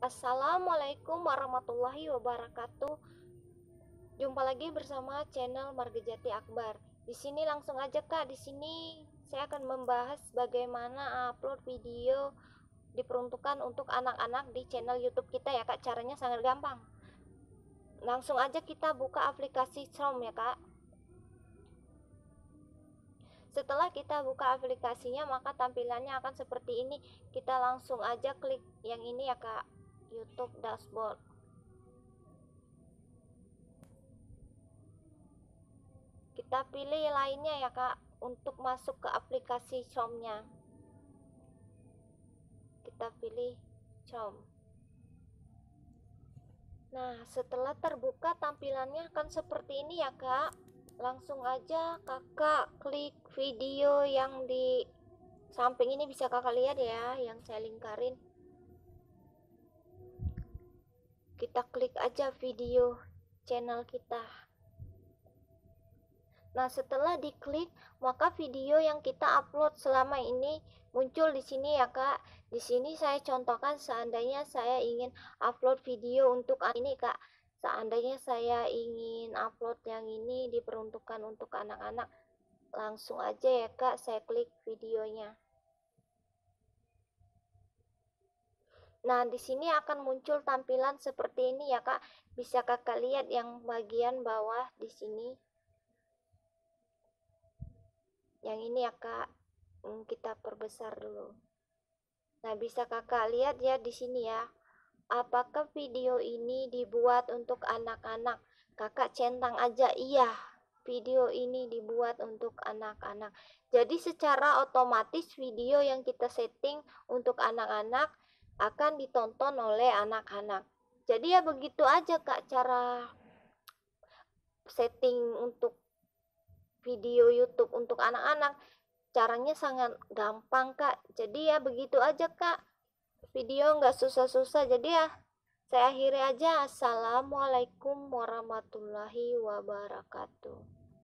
Assalamualaikum warahmatullahi wabarakatuh. Jumpa lagi bersama channel Margejati Akbar. Di sini langsung aja Kak, di sini saya akan membahas bagaimana upload video diperuntukkan untuk anak-anak di channel YouTube kita ya Kak. Caranya sangat gampang. Langsung aja kita buka aplikasi Chrome ya Kak. Setelah kita buka aplikasinya, maka tampilannya akan seperti ini. Kita langsung aja klik yang ini ya Kak YouTube dashboard. Kita pilih lainnya ya Kak untuk masuk ke aplikasi Chrome-nya. Kita pilih Chrome. Nah, setelah terbuka tampilannya akan seperti ini ya Kak. Langsung aja Kakak klik video yang di samping ini bisa Kakak lihat ya yang saya lingkarin. Kita klik aja video channel kita. Nah, setelah diklik, maka video yang kita upload selama ini muncul di sini ya, Kak. Di sini saya contohkan seandainya saya ingin upload video untuk ini, Kak. Seandainya saya ingin upload yang ini diperuntukkan untuk anak-anak, langsung aja ya, Kak, saya klik videonya. Nah, di sini akan muncul tampilan seperti ini ya, Kak. Bisa Kakak lihat yang bagian bawah di sini. Yang ini ya, Kak. Hmm, kita perbesar dulu. Nah, bisa Kakak lihat ya di sini ya. Apakah video ini dibuat untuk anak-anak? Kakak centang aja iya. Video ini dibuat untuk anak-anak. Jadi secara otomatis video yang kita setting untuk anak-anak akan ditonton oleh anak-anak. Jadi ya begitu aja Kak cara setting untuk video YouTube untuk anak-anak. Caranya sangat gampang Kak. Jadi ya begitu aja Kak. Video nggak susah-susah. Jadi ya saya akhiri aja. Assalamualaikum warahmatullahi wabarakatuh.